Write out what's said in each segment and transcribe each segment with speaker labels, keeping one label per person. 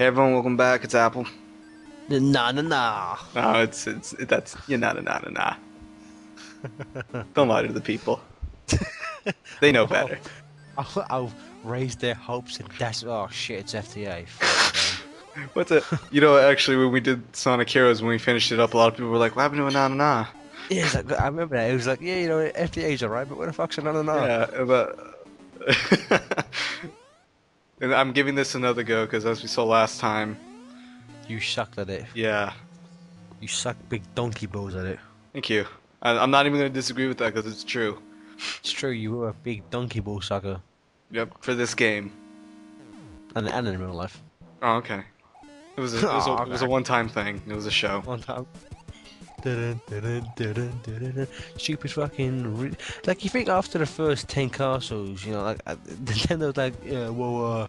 Speaker 1: Hey everyone, welcome back. It's Apple.
Speaker 2: Nah, nah, nah.
Speaker 1: Oh, no, it's it's that's you nah nah nah nah. nah. Don't lie to the people. they know better.
Speaker 2: I'll, I'll raise their hopes and that's oh shit, it's FTA.
Speaker 1: What's it? You know, actually, when we did Sonic Heroes, when we finished it up, a lot of people were like, "What happened to a nah nah nah?"
Speaker 2: yeah, it's like, I remember that. It was like, yeah, you know, FTA's alright, but what the fuck's a nah, nah, nah?
Speaker 1: Yeah, but. And I'm giving this another go because, as we saw last time,
Speaker 2: You sucked at it.
Speaker 1: yeah.
Speaker 2: You suck big donkey balls at it.
Speaker 1: Thank you. I, I'm not even going to disagree with that because it's true.
Speaker 2: It's true, you were a big donkey ball sucker.
Speaker 1: Yep, for this game.
Speaker 2: And, and in real life.
Speaker 1: Oh, okay. It was a, it was a,
Speaker 2: oh,
Speaker 1: it a one-time thing. It was a show.
Speaker 2: One time. Dun, dun, dun. Stupid fucking. Re- like, you think after the first 10 castles, you know, like, uh, Nintendo's like, yeah, well, uh,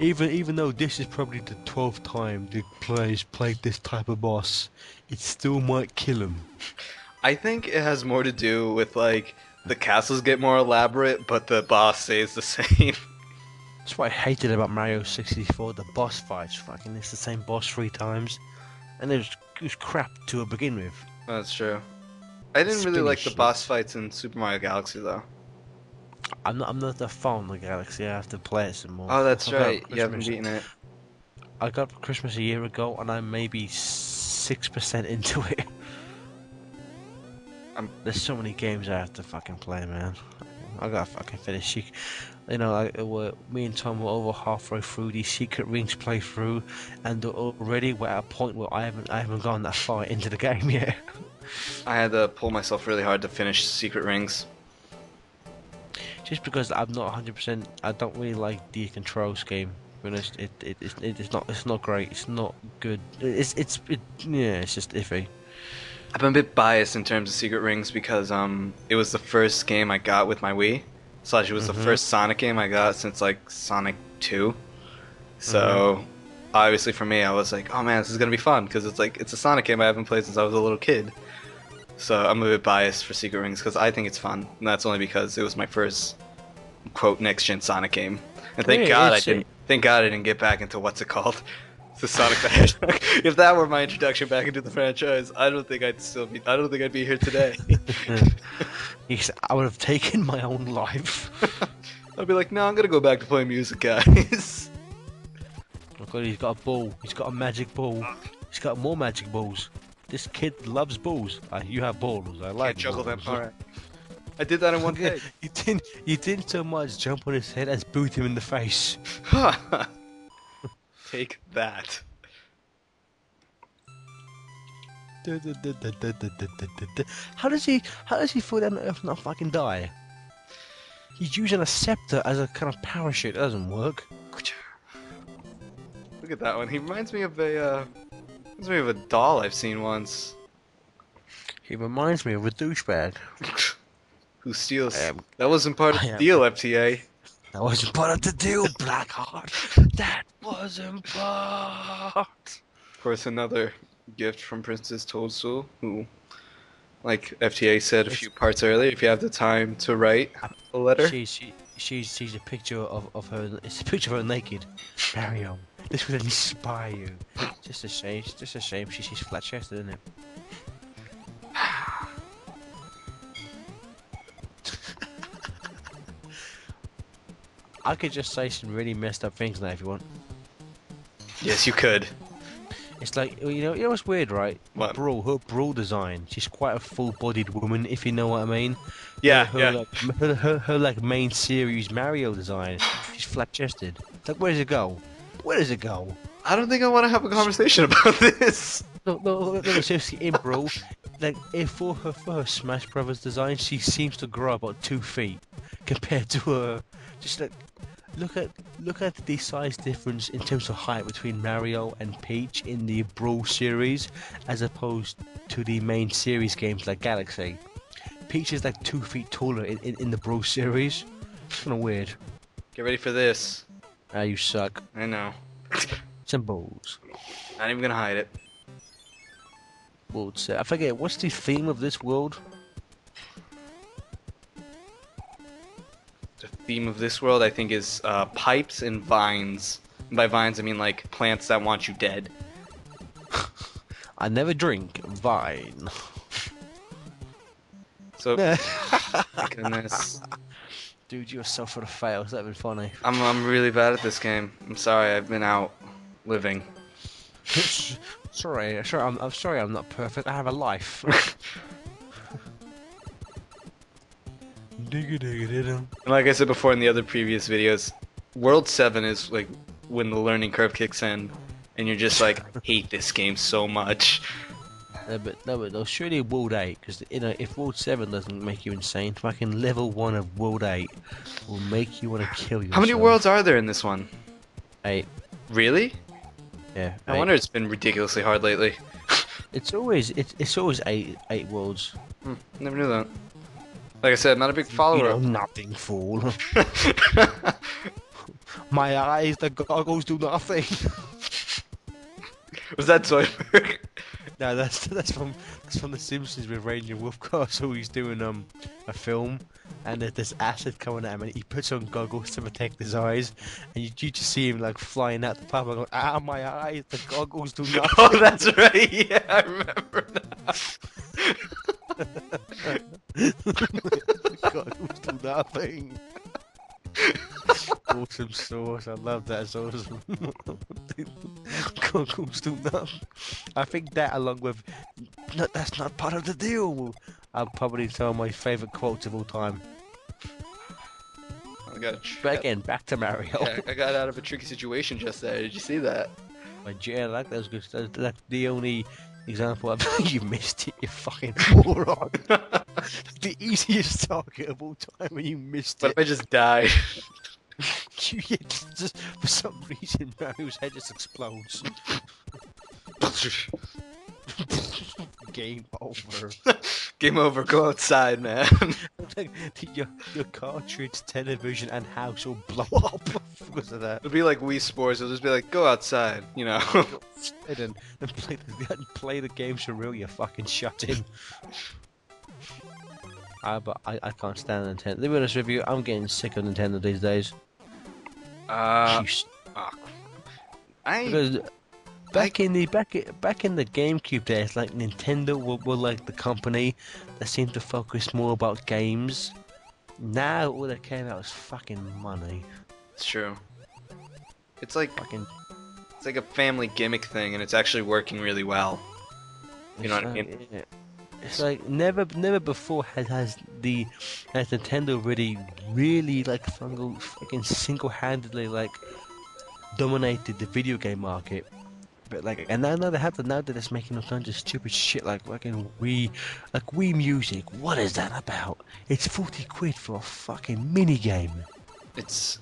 Speaker 2: even even though this is probably the 12th time the players played this type of boss, it still might kill him.
Speaker 1: I think it has more to do with like the castles get more elaborate, but the boss stays the same.
Speaker 2: That's what I hated about Mario 64. The boss fights, fucking, it's the same boss three times, and it was, it was crap to begin with.
Speaker 1: That's true. I didn't really like the boss fights in Super Mario Galaxy though.
Speaker 2: I'm not, I'm not that on the Galaxy. I have to play it some more.
Speaker 1: Oh, that's right. You haven't beaten it.
Speaker 2: I got Christmas a year ago, and I'm maybe six percent into it.
Speaker 1: I'm-
Speaker 2: There's so many games I have to fucking play, man. I gotta fucking finish. You, you know, I, we're, me and Tom were over halfway through the Secret Rings playthrough, and already we're at a point where I haven't, I haven't gone that far into the game yet.
Speaker 1: I had to pull myself really hard to finish Secret Rings.
Speaker 2: Just because I'm not 100%, I don't really like the control scheme. To be honest, it, it, it's, it, it's not, it's not great. It's not good. It's, it's, it, yeah, it's just iffy.
Speaker 1: I've been a bit biased in terms of Secret Rings because um it was the first game I got with my Wii. Slash, it was
Speaker 2: Mhm.
Speaker 1: the first Sonic game I got since like Sonic Two. So obviously for me, I was like, oh man, this is gonna be fun because it's like it's a Sonic game I haven't played since I was a little kid. So I'm a bit biased for Secret Rings because I think it's fun, and that's only because it was my first quote next gen Sonic game. And thank
Speaker 2: Yeah,
Speaker 1: God I didn't. Thank God I didn't get back into what's it called. The Sonic the Hedgehog. if that were my introduction back into the franchise, I don't think I'd still be. I don't think I'd be here today.
Speaker 2: Yes, I would have taken my own life.
Speaker 1: I'd be like, no, I'm gonna go back to playing music, guys.
Speaker 2: Look, at- he's got a ball. He's got a magic ball. He's got more magic balls. This kid loves balls. Uh, you have balls. I like
Speaker 1: Can't juggle them. All right. I did that in one day.
Speaker 2: You didn't. You didn't so much jump on his head as boot him in the face.
Speaker 1: Take that.
Speaker 2: How does he? How does he fall down the earth and not fucking die? He's using a scepter as a kind of parachute. It doesn't work.
Speaker 1: Look at that one. He reminds me of a. Uh, reminds me of a doll I've seen once.
Speaker 2: He reminds me of a douchebag.
Speaker 1: Who steals?
Speaker 2: Am-
Speaker 1: that wasn't part of the deal, FTA.
Speaker 2: That wasn't part of the deal, Blackheart. That wasn't part.
Speaker 1: Of course, another gift from Princess Toadstool, who, like FTA said a few parts earlier, if you have the time to write a letter.
Speaker 2: She, she, she's, she's a picture of, of her. It's a picture of her naked. Mario, um, this would inspire you. Just a shame. it's Just a shame. She, she's flat chested, isn't it? I could just say some really messed up things now if you want.
Speaker 1: Yes, you could.
Speaker 2: It's like you know, you know what's weird, right?
Speaker 1: What?
Speaker 2: Brawl, her brawl design. She's quite a full-bodied woman, if you know what I mean.
Speaker 1: Yeah,
Speaker 2: her,
Speaker 1: yeah.
Speaker 2: Like, her, her, her like main series Mario design. She's flat-chested. Like, where does it go? Where does it go?
Speaker 1: I don't think I want to have a conversation about this.
Speaker 2: No, no, no, no seriously, in Brawl, like, if for her for her Smash Brothers design, she seems to grow about two feet compared to her. Just like, look at look at the size difference in terms of height between Mario and Peach in the Brawl series, as opposed to the main series games like Galaxy. Peach is like two feet taller in, in, in the Brawl series. It's kind of weird.
Speaker 1: Get ready for this.
Speaker 2: Ah, you suck.
Speaker 1: I know.
Speaker 2: Some balls.
Speaker 1: Not even gonna hide it.
Speaker 2: World set. I forget what's the theme of this world.
Speaker 1: The theme of this world, I think, is uh, pipes and vines And by vines, I mean like plants that want you dead.
Speaker 2: I never drink wine.
Speaker 1: So, goodness,
Speaker 2: Dude, you're so for the fails. That'd been funny.
Speaker 1: I'm I'm really bad at this game. I'm sorry. I've been out living.
Speaker 2: sorry, sure. I'm, I'm sorry. I'm not perfect. I have a life.
Speaker 1: Like I said before in the other previous videos, World 7 is like when the learning curve kicks in and you're just like, I hate this game so much.
Speaker 2: No, but no, but no, surely World 8, because you know, if World 7 doesn't make you insane, fucking level 1 of World 8 will make you want to kill yourself.
Speaker 1: How many worlds are there in this one?
Speaker 2: 8.
Speaker 1: Really?
Speaker 2: Yeah.
Speaker 1: Wonder it's been ridiculously hard lately.
Speaker 2: It's always it's, it's always eight eight worlds.
Speaker 1: Hmm, never knew that. Like I said, I'm not a big
Speaker 2: You
Speaker 1: follower.
Speaker 2: know nothing, fool. My eyes, the goggles do nothing.
Speaker 1: Was that Zoidberg?
Speaker 2: no, that's that's from that's from The Simpsons with Rainier Wolfcastle. He's doing um a film, and there's this acid coming at him, and he puts on goggles to protect his eyes, and you, you just see him like flying out the pub, and going, "Ah, my eyes, the goggles do nothing."
Speaker 1: oh, that's right. Yeah, I remember
Speaker 2: the goggles do nothing. awesome sauce. I love that sauce. Goggles do nothing. I think that, along with no, that's not part of the deal, are probably of my favourite quotes of all time.
Speaker 1: I got, tr-
Speaker 2: But again, back to Mario.
Speaker 1: yeah, I got out of a tricky situation just there. Did you see that?
Speaker 2: But yeah, like that was good. That's like the only example of you missed it, you fucking moron. the easiest target of all time, and you missed
Speaker 1: What
Speaker 2: it.
Speaker 1: if I just died?
Speaker 2: You yeah, just for some reason Mario's head just explodes. Game over.
Speaker 1: Game over. Go outside, man.
Speaker 2: Your your cartridge, television, and house will blow up because of that.
Speaker 1: It'll be like Wii Sports. It'll just be like, go outside, you know.
Speaker 2: And then and play the play the games for real. You fucking shut in. Uh, but I, I can't stand Nintendo. To be honest with you, I'm getting sick of Nintendo these days.
Speaker 1: Uh,
Speaker 2: s-
Speaker 1: I
Speaker 2: Because back in the back back in the GameCube days, like Nintendo were, were like the company that seemed to focus more about games. Now all they care about is fucking money.
Speaker 1: it's true. It's like
Speaker 2: Fucking.
Speaker 1: it's like a family gimmick thing, and it's actually working really well. You know what I
Speaker 2: like- yeah. It's like never never before has has the has Nintendo really really like fungal, fucking single handedly like dominated the video game market. But like, and now, now they have to now they're making all kinds of stupid shit like fucking Wii, like Wii Music. What is that about? It's forty quid for a fucking mini game.
Speaker 1: It's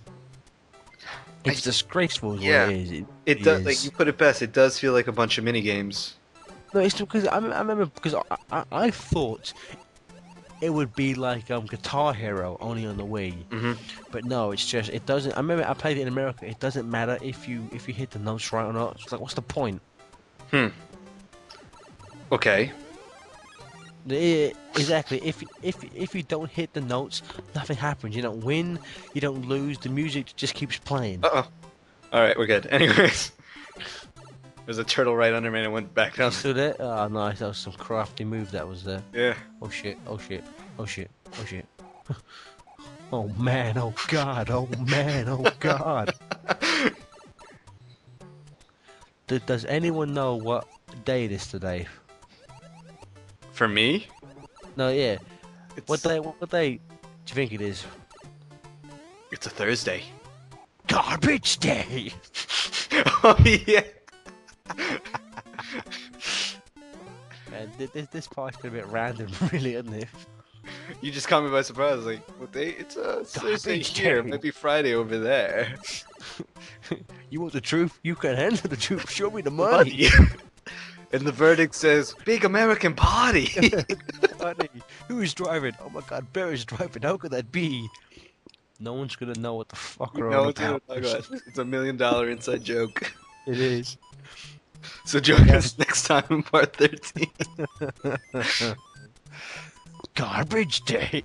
Speaker 2: It's disgraceful. Is
Speaker 1: yeah.
Speaker 2: what it is. It,
Speaker 1: it does
Speaker 2: is.
Speaker 1: like you put it best. It does feel like a bunch of mini games.
Speaker 2: No, it's because I, I remember because I, I, I thought it would be like um Guitar Hero only on the Wii,
Speaker 1: hmm
Speaker 2: but no, it's just it doesn't. I remember I played it in America. It doesn't matter if you if you hit the notes right or not. It's like what's the point? Hmm.
Speaker 1: Okay.
Speaker 2: Eh, exactly. If if if you don't hit the notes, nothing happens. You don't win. You don't lose. The music just keeps playing.
Speaker 1: Uh oh. All right, we're good. Anyways, there's a turtle right under me, and it went back down.
Speaker 2: So that oh nice. That was some crafty move that was there.
Speaker 1: Yeah.
Speaker 2: Oh shit, oh shit, oh shit, oh shit. oh man, oh god, oh man, oh god. D- does anyone know what day it is today?
Speaker 1: For me,
Speaker 2: No, yeah.
Speaker 1: it's,
Speaker 2: What day what day do you think it is?
Speaker 1: it's a Thursday.
Speaker 2: Garbage day!
Speaker 1: oh yeah.
Speaker 2: This, this part's been a bit random, really, isn't it?
Speaker 1: You just caught me by surprise. Like, what day? It's uh, Thursday here.
Speaker 2: day.
Speaker 1: Might be Friday over there.
Speaker 2: You want the truth? You can handle the truth. Show me the money.
Speaker 1: And the verdict says, "Big American party."
Speaker 2: money. Who is driving? Oh my god, Barry's driving. How could that be? No one's gonna know what the fuck
Speaker 1: no,
Speaker 2: on
Speaker 1: it's, gonna it's a million dollar inside joke.
Speaker 2: It is.
Speaker 1: So join us next time in part 13.
Speaker 2: Garbage day.